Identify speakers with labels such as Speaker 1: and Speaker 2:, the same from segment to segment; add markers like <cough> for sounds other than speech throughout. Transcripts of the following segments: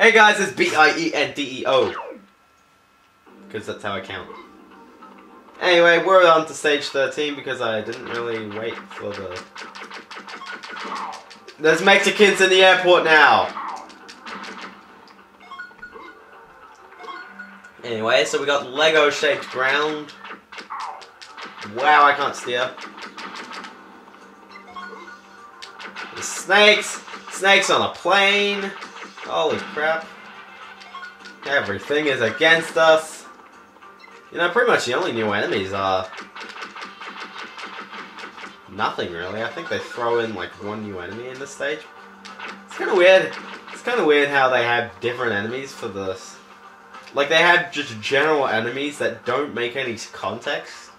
Speaker 1: Hey guys, it's B-I-E-N-D-E-O. Because that's how I count. Anyway, we're on to stage 13 because I didn't really wait for the... There's Mexicans in the airport now! Anyway, so we got Lego-shaped ground. Wow, I can't steer. The snakes! Snakes on a plane! Holy crap. Everything is against us. You know, pretty much the only new enemies are... Nothing, really. I think they throw in, like, one new enemy in this stage. It's kind of weird. It's kind of weird how they have different enemies for this. Like, they have just general enemies that don't make any context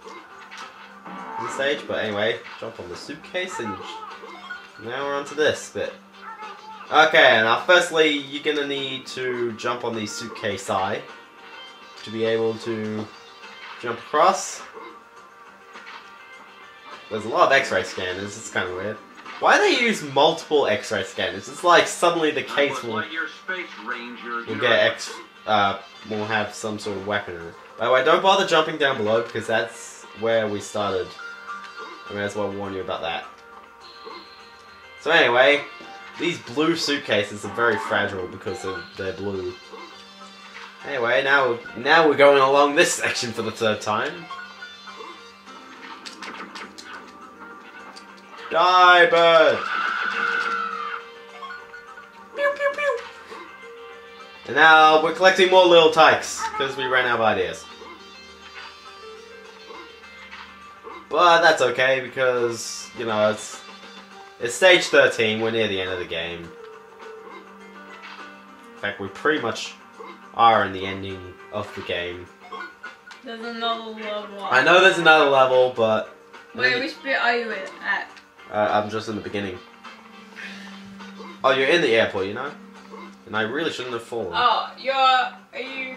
Speaker 1: in the stage. But anyway, jump on the suitcase and now we're on to this bit. Okay, now firstly, you're gonna need to jump on the suitcase eye to be able to jump across. There's a lot of x-ray scanners, it's kind of weird. Why do they use multiple x-ray scanners? It's like suddenly the case will, will get x, uh, will have some sort of weapon in it. By the way, don't bother jumping down below because that's where we started. I may as well warn you about that. So anyway, these blue suitcases are very fragile because of they're blue. Anyway, now now we're going along this section for the third time. Die, bird! Pew, pew, pew. And now we're collecting more little tykes because we ran out of ideas. But that's okay because, you know, it's it's stage 13, we're near the end of the game. In fact, we pretty much are in the ending of the game.
Speaker 2: There's another level.
Speaker 1: I know there's another level, but...
Speaker 2: Wait, which bit are you in, at?
Speaker 1: Uh, I'm just in the beginning. Oh, you're in the airport, you know? And I really shouldn't have fallen.
Speaker 2: Oh, you're. Are you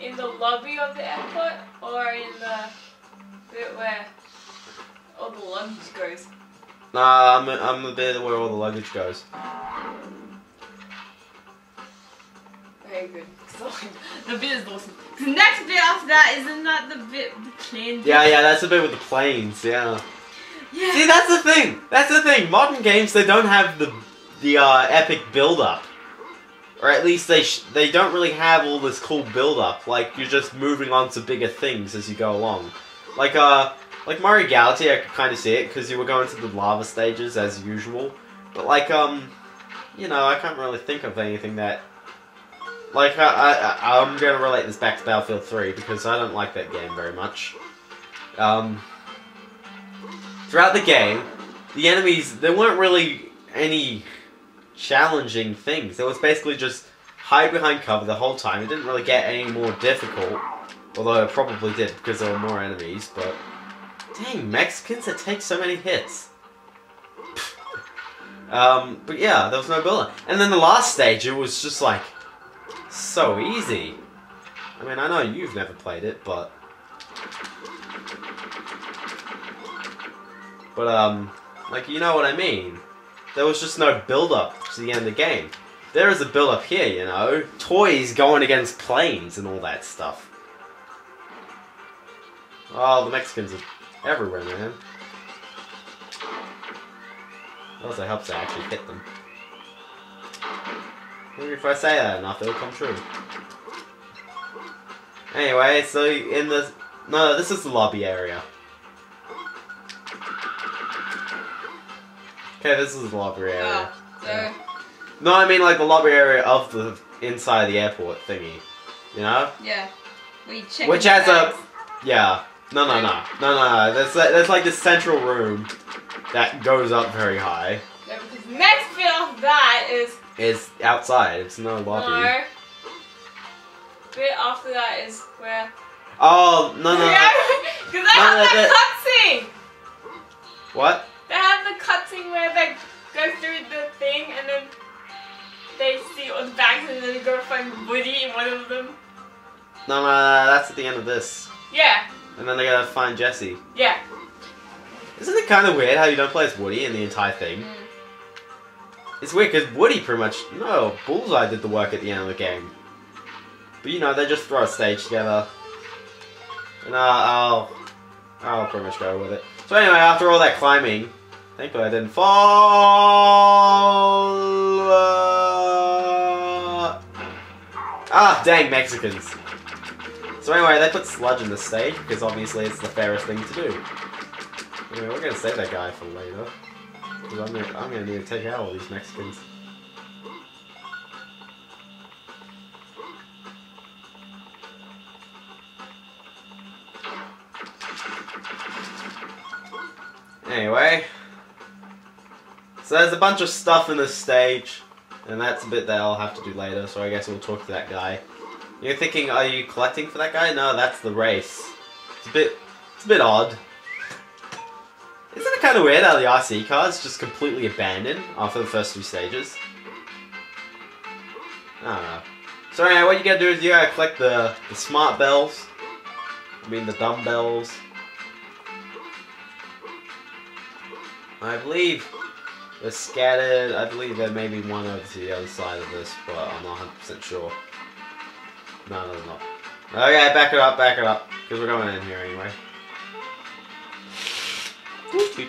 Speaker 2: in the lobby of the airport or in the bit where all the luggage goes?
Speaker 1: Nah, I'm a, I'm a bit where all the luggage goes.
Speaker 2: Very good. the bit is awesome. The next bit after that isn't that the bit with the plane?
Speaker 1: Yeah, yeah, that's the bit with the planes, yeah.
Speaker 2: Yeah.
Speaker 1: See, that's the thing. That's the thing. Modern games, they don't have the the uh, epic build-up. Or at least they sh they don't really have all this cool build-up. Like, you're just moving on to bigger things as you go along. Like, uh, like Mario Galaxy, I could kind of see it, because you were going to the lava stages as usual. But, like, um, you know, I can't really think of anything that... Like, I, I, I'm going to relate this back to Battlefield 3, because I don't like that game very much. Um, throughout the game, the enemies, there weren't really any challenging things. It was basically just hide behind cover the whole time. It didn't really get any more difficult, although it probably did because there were more enemies, but dang, Mexicans that take so many hits. um, but yeah, there was no build And then the last stage, it was just like so easy. I mean, I know you've never played it, but But, um, like, you know what I mean. There was just no build-up to the end of the game. There is a build-up here, you know. Toys going against planes and all that stuff. Oh, the Mexicans are everywhere, man. It also helps I actually hit them. Maybe if I say that enough, it'll come true. Anyway, so in the... No, this is the lobby area. Okay, this is the lobby area.
Speaker 2: Oh, so
Speaker 1: No, I mean like the lobby area of the inside the airport thingy. You know?
Speaker 2: yeah, we check.
Speaker 1: Which has a yeah. No, no, no, no, no. no. That's that's like the central room that goes up very high.
Speaker 2: Yeah, because next bit of that is
Speaker 1: It's outside. It's no lobby.
Speaker 2: no. Bit after that is where.
Speaker 1: Oh no no.
Speaker 2: Yeah, <laughs> because they
Speaker 1: No,
Speaker 2: have
Speaker 1: no,
Speaker 2: that
Speaker 1: that-
Speaker 2: cutscene.
Speaker 1: What?
Speaker 2: They have the cutscene where they go through the thing and then they see all the bags and then they go find Woody in one of them.
Speaker 1: No, no, no, that's at the end of this.
Speaker 2: Yeah,
Speaker 1: And then they gotta find Jesse.
Speaker 2: yeah.
Speaker 1: Isn't it kind of weird how you don't play as Woody in the entire thing?
Speaker 2: Mm.
Speaker 1: It's weird because Woody pretty much no Bullseye did the work at the end of the game. But you know they just throw a stage together, and uh, I'll I'll pretty much go with it. So anyway, after all that climbing, thankfully I didn't fall. Uh, ah, dang Mexicans. So anyway, they put sludge in the stage because obviously it's the fairest thing to do. Anyway, we're gonna save that guy for later. Because I'm gonna, I'm gonna need to take out all these Mexicans. Anyway. So there's a bunch of stuff in this stage. And that's a bit that I'll have to do later, so I guess we'll talk to that guy. You're thinking, are you collecting for that guy? No, that's the race. It's a bit, it's a bit odd. Isn't it kind of weird how the RC car's just completely abandoned after the first two stages? I don't know. So anyway, what you gotta do is you gotta collect the, the smart bells. I mean the dumbbells. I believe they're scattered. I believe there may be one over to the other side of this, but I'm not 100% sure. No, no, no. Okay, back it up, back it up. Because we're going in here anyway. Hmm?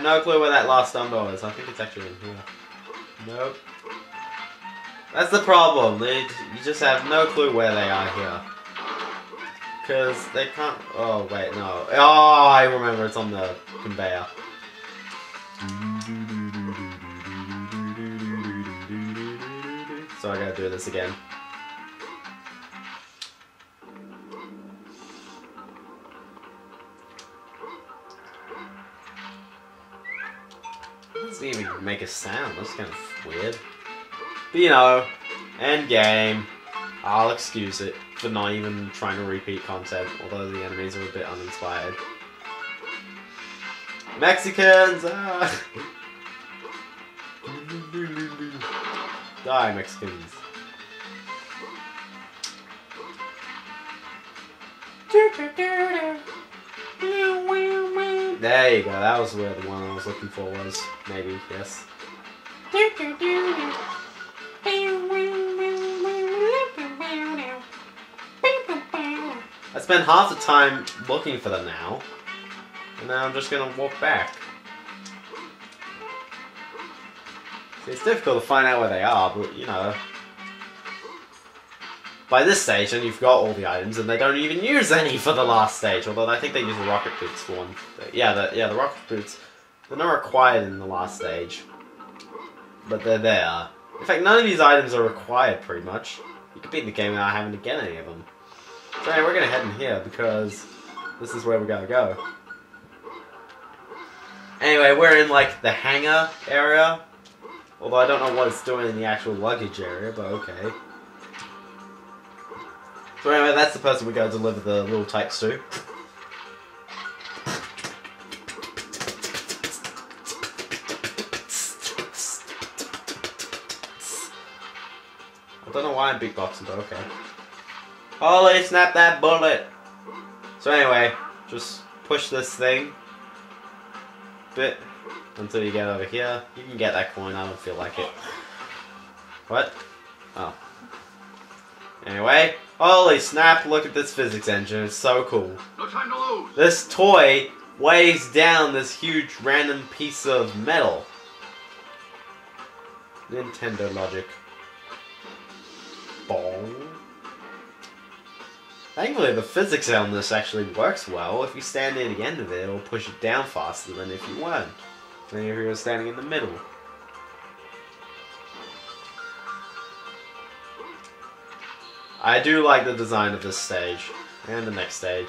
Speaker 1: Have no clue where that last dumbbell is. I think it's actually in here. Nope. That's the problem. They, you just have no clue where they are here. Because they can't... Oh, wait, no. Oh, I remember. It's on the conveyor. So I gotta do this again. Make a sound. That's kind of weird. But you know, end game. I'll excuse it for not even trying to repeat content, although the enemies are a bit uninspired. Mexicans! Ah! Die, Mexicans. There you go, that was where the one I was looking for was. Maybe, yes. I spent half the time looking for them now, and now I'm just gonna walk back. See, it's difficult to find out where they are, but you know. By this stage, then you've got all the items, and they don't even use any for the last stage. Although I think they use the rocket boots for one. Yeah, the yeah the rocket boots. They're not required in the last stage, but they're there. In fact, none of these items are required, pretty much. You could beat the game without having to get any of them. So anyway, we're gonna head in here because this is where we gotta go. Anyway, we're in like the hangar area. Although I don't know what it's doing in the actual luggage area, but okay. So anyway, that's the person we're going to deliver the little tykes to. I don't know why I'm beatboxing, but okay. Holy snap that bullet! So anyway, just push this thing bit until you get over here. You can get that coin, I don't feel like it. What? Oh. Anyway, holy snap, look at this physics engine, it's so cool.
Speaker 3: No time to lose.
Speaker 1: This toy weighs down this huge random piece of metal. Nintendo logic. Bong. Thankfully, the physics on this actually works well. If you stand near the end of it, it'll push it down faster than if you weren't. Than if you were standing in the middle. I do like the design of this stage. And the next stage.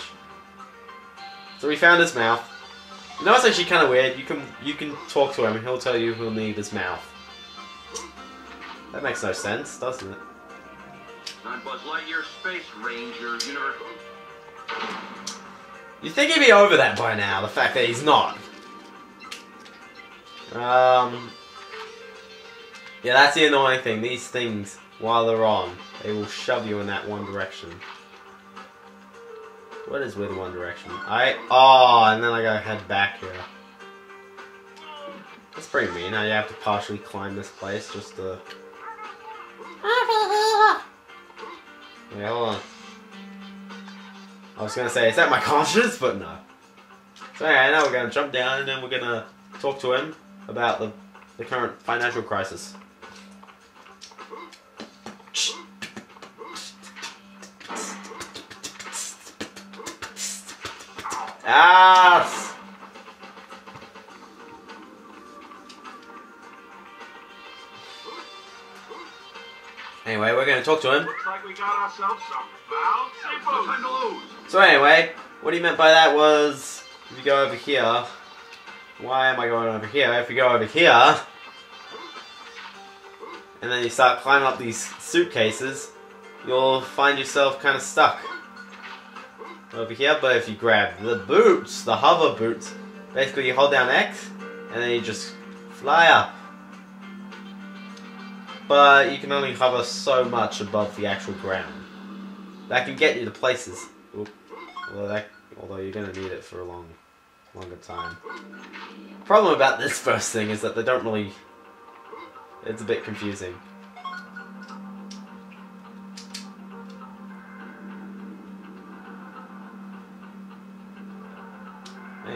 Speaker 1: So we found his mouth. You know what's actually kind of weird? You can you can talk to him and he'll tell you he'll need his mouth. That makes no sense, doesn't it?
Speaker 3: I'm Buzz Lightyear, Space Ranger.
Speaker 1: You think he'd be over that by now, the fact that he's not. Um. Yeah, that's the annoying thing. These things, while they're on, they will shove you in that one direction. What is with one direction? I. Oh, and then I gotta head back here. That's pretty mean. Now you have to partially climb this place just to. Yeah, hold on. I was gonna say, is that my <laughs> conscience? But no. So yeah, now we're gonna jump down and then we're gonna talk to him about the, the current financial crisis. Ass! Anyway, we're gonna talk to him.
Speaker 3: Looks like we got ourselves some bouncy No time to lose.
Speaker 1: So anyway, what he meant by that was, if you go over here, why am I going over here? If you go over here, and then you start climbing up these suitcases, you'll find yourself kind of stuck over here. But if you grab the boots, the hover boots, basically you hold down X, and then you just fly up. But you can only hover so much above the actual ground. That can get you to places. Oop. Although, that, although you're going to need it for a long, longer time. Problem about this <laughs> first thing is that they don't really. It's a bit confusing.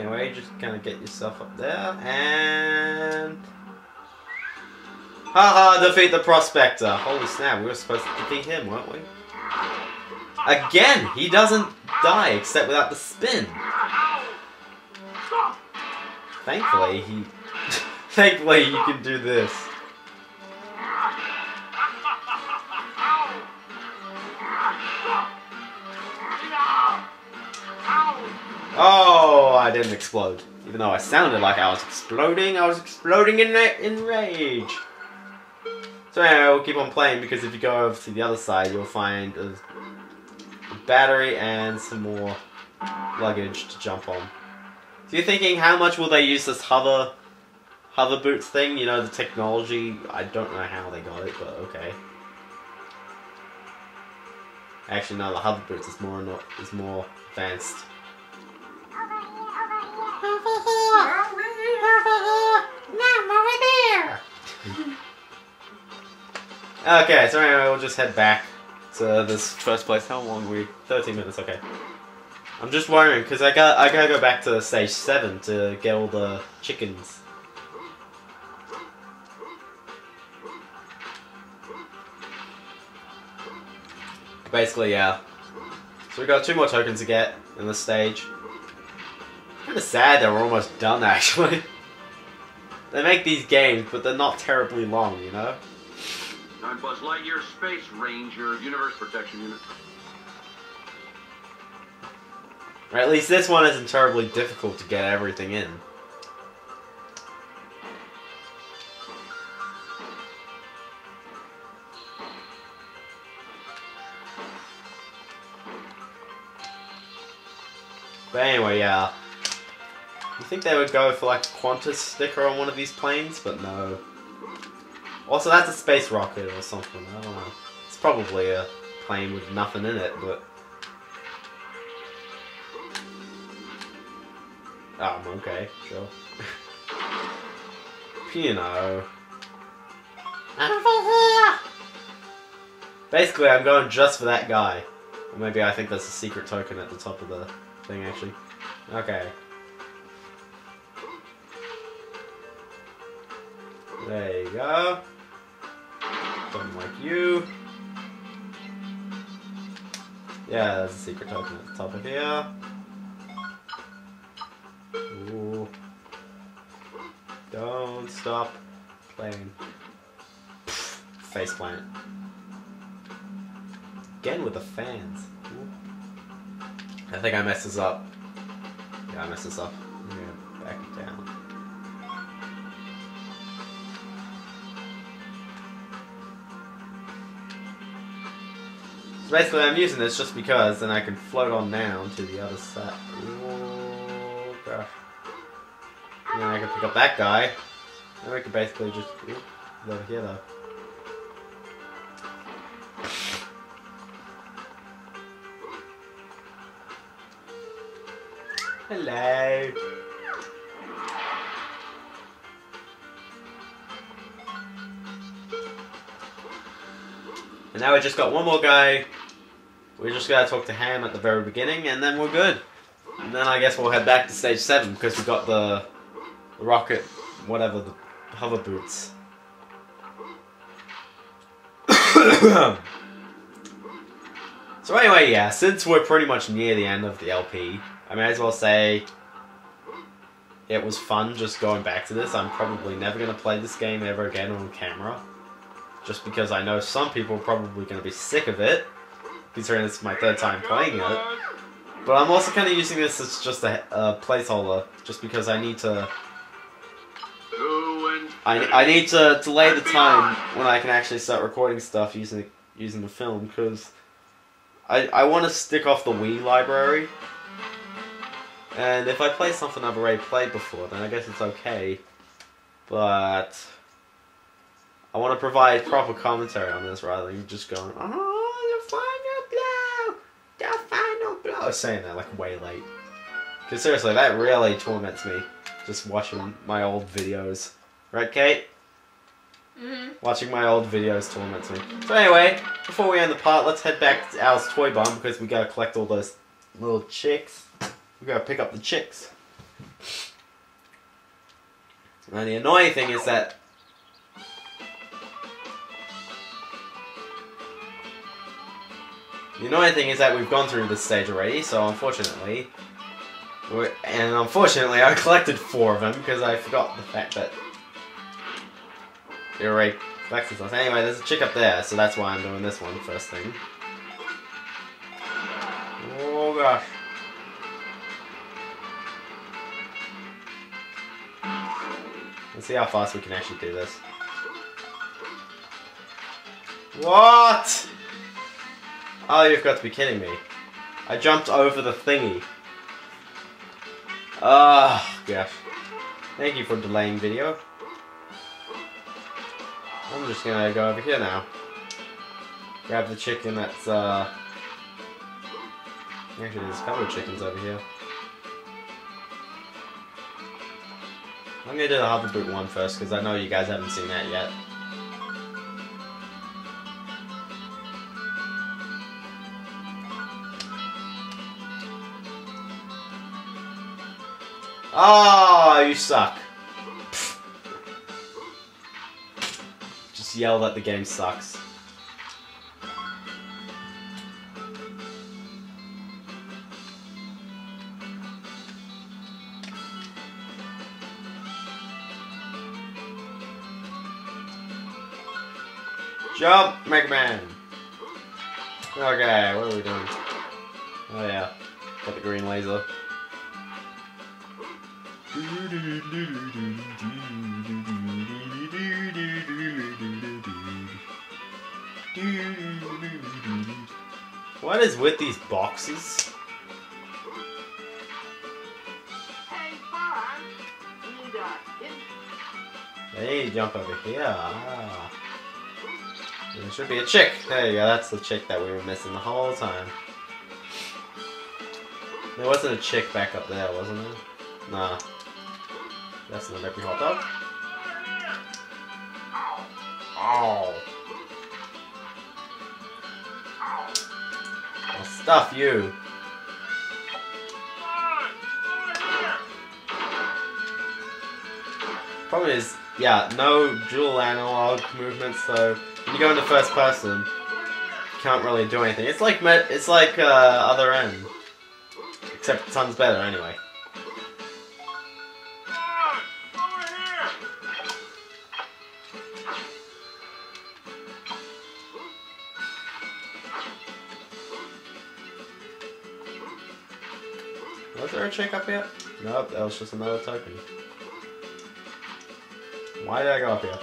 Speaker 1: Anyway, just kind of get yourself up there and. Haha, defeat the prospector. Holy snap, we were supposed to defeat him, weren't we? Again, he doesn't die except without the spin. Thankfully, he. <laughs> Thankfully, you can do this. I didn't explode. Even though I sounded like I was exploding, I was exploding in in rage. So anyway, we'll keep on playing because if you go over to the other side, you'll find a battery and some more luggage to jump on. So you're thinking, how much will they use this hover, hover boots thing? You know, the technology. I don't know how they got it, but okay. Actually, no, the hover boots is more is more advanced. <laughs> Okay, so anyway, we'll just head back to this first place. How long we? 13 minutes, okay. I'm just worrying, because I got I gotta go back to stage 7 to get all the chickens. Basically, yeah. So we got two more tokens to get in this stage. Kinda sad that we're almost done, <laughs> actually. They make these games, but they're not terribly long, you know?
Speaker 3: I'm Buzz Lightyear, Space Ranger, Universe Protection Unit.
Speaker 1: Or at least this one isn't terribly difficult to get everything in. But anyway, yeah. You think they would go for like a Qantas sticker on one of these planes, but no. Also, that's a space rocket or something. I don't know. It's probably a plane with nothing in it, but. Oh, okay, sure. <laughs> you know. Basically, I'm going just for that guy. Or maybe I think there's a secret token at the top of the thing, actually. Okay. There you go. Something like you. Yeah, there's a secret token at the top of here. Ooh. Don't stop playing. Face plant. Again with the fans. Ooh. I think I messed this up. Yeah, I messed this up. So basically, I'm using this just because then I can float on down to the other side. Gosh. And then I can pick up that guy. And we can basically just. Ooh, over here though. Hello. And now we just got one more guy. We just gotta talk to Ham at the very beginning, and then we're good. And then I guess we'll head back to stage seven because we got the, rocket, whatever the hover boots. <coughs> so anyway, yeah, since we're pretty much near the end of the LP, I may as well say it was fun just going back to this. I'm probably never gonna play this game ever again on camera just because I know some people are probably going to be sick of it, considering it's my third time playing it. But I'm also kind of using this as just a, a placeholder, just because I need to. I, I need to delay the time when I can actually start recording stuff using using the film, because I I want to stick off the Wii library. And if I play something I've already played before, then I guess it's okay. But I want to provide proper commentary on this rather than just going, oh, I was saying that like way late. Because seriously, that really torments me, just watching my old videos. Right, Kate?
Speaker 2: hmm
Speaker 1: Watching my old videos torments me. So anyway, before we end the part, let's head back to Al's toy barn because we gotta collect all those little chicks. We gotta pick up the chicks. And the annoying thing is that The annoying thing is that we've gone through this stage already, so unfortunately, we're, and unfortunately I collected four of them because I forgot the fact that they already collected stuff. Anyway, there's a chick up there, so that's why I'm doing this one first thing. Oh gosh. Let's see how fast we can actually do this. What? Oh, you've got to be kidding me. I jumped over the thingy. Ah, gosh. Thank you for delaying video. I'm just gonna go over here now. Grab the chicken that's, uh... Actually, there's a couple of chickens over here. I'm gonna do the hover boot one first, because I know you guys haven't seen that yet. Oh, you suck. Just yell that the game sucks. Jump, Man! Okay, what are we doing? Oh yeah, got the green laser. What is with these boxes?
Speaker 4: Hey, a
Speaker 1: They jump over here. Ah. There should be a chick. There you go. That's the chick that we were missing the whole time. There wasn't a chick back up there, wasn't there? Nah. That's not every hot dog. Oh. I'll stuff you. Problem is, yeah, no dual analog movements, so when you go into first person, you can't really do anything. It's like it's like uh, Other M, except Sun's better anyway. Nope, that was just another token. Why did I go up here?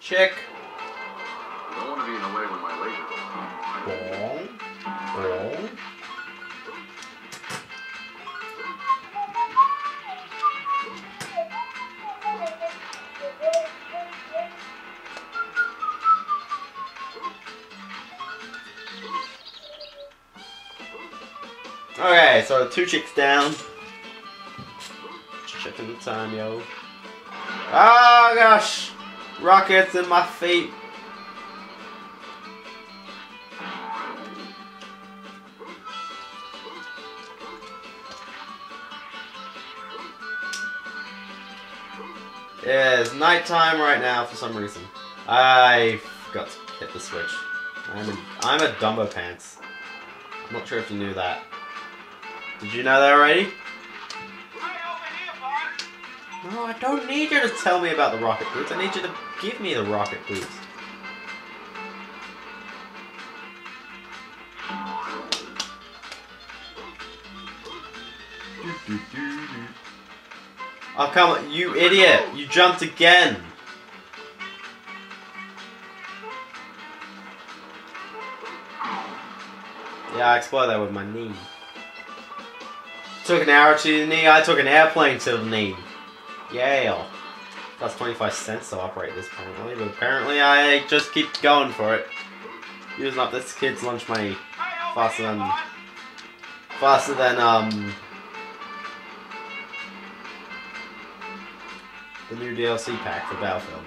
Speaker 1: Check. Okay, so two chicks down. Checking the time, yo. Oh gosh! Rockets in my feet. Yeah, it's nighttime right now for some reason. I forgot to hit the switch. I'm a, I'm a Dumbo Pants. I'm not sure if you knew that. Did you know that already? No, I don't need you to tell me about the rocket boots. I need you to give me the rocket boots. <laughs> Oh, come on, you idiot! You jumped again! Yeah, I exploded that with my knee. Took an arrow to the knee, I took an airplane to the knee. Yale. That's 25 cents to operate this apparently, but apparently I just keep going for it. Using up this kid's lunch money faster than faster than um the new DLC pack for Battlefield.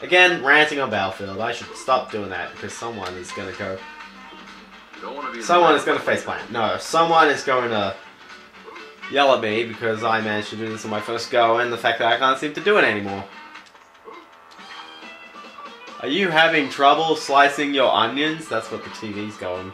Speaker 1: Again, ranting on Battlefield. I should stop doing that because someone is gonna go. Someone is gonna faceplant. No, someone is going to yell at me because I managed to do this on my first go and the fact that I can't seem to do it anymore. Are you having trouble slicing your onions? That's what the TV's going.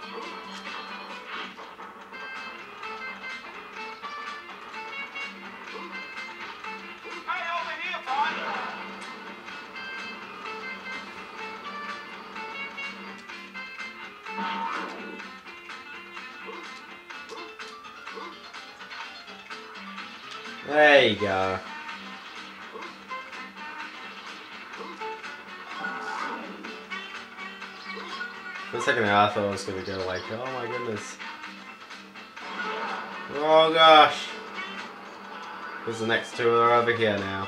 Speaker 1: There you go. For a second I thought I was gonna go like, oh my goodness. Oh gosh. Because the next two are over here now.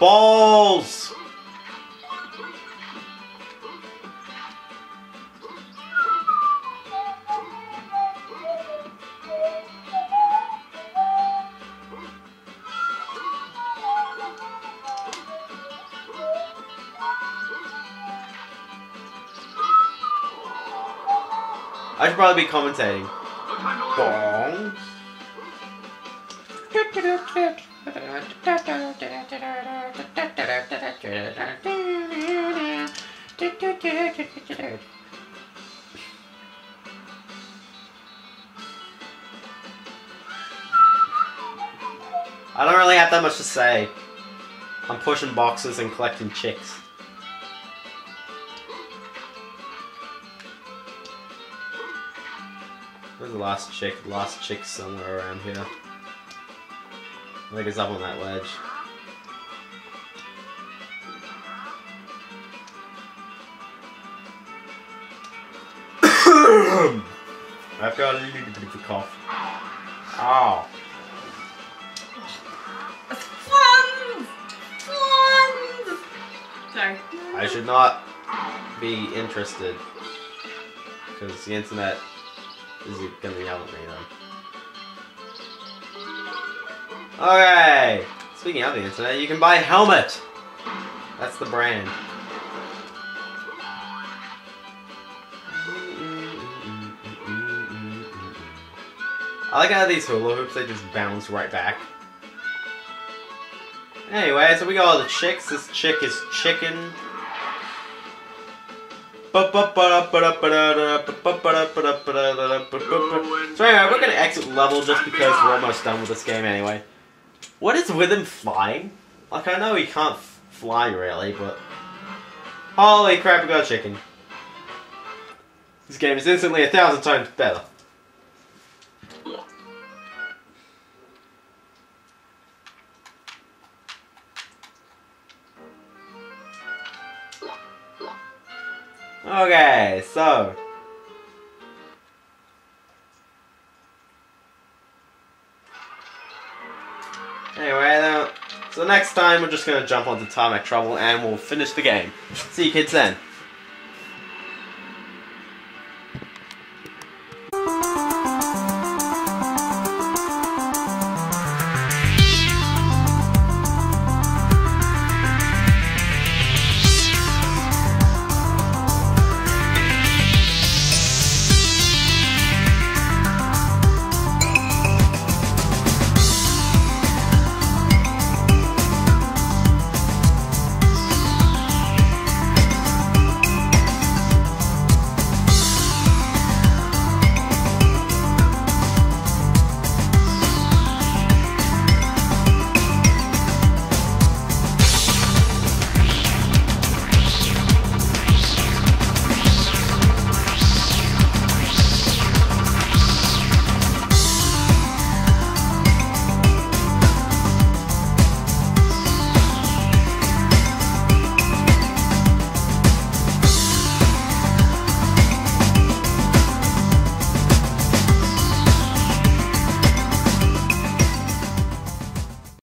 Speaker 1: Balls! Probably be commentating.
Speaker 3: No time to lose.
Speaker 1: Bong. I don't really have that much to say. I'm pushing boxes and collecting chicks. Last chick? Last chick somewhere around here. I think it's up on that ledge. <coughs> I've got a little bit of a cough. Ow.
Speaker 2: Sorry.
Speaker 1: I should not be interested. Because the internet is he gonna yell at me then. Okay! Speaking of the internet, you can buy helmet! That's the brand. I like how these hula hoops, they just bounce right back. Anyway, so we got all the chicks. This chick is chicken. So anyway, we're gonna exit level just because we're almost done with this game anyway. What is with him flying? Like I know he can't fly really, but holy crap, we got a chicken. This game is instantly a thousand times better. Okay, so. Anyway, then, so next time we're just gonna jump onto Tarmac Trouble and we'll finish the game. See you kids then.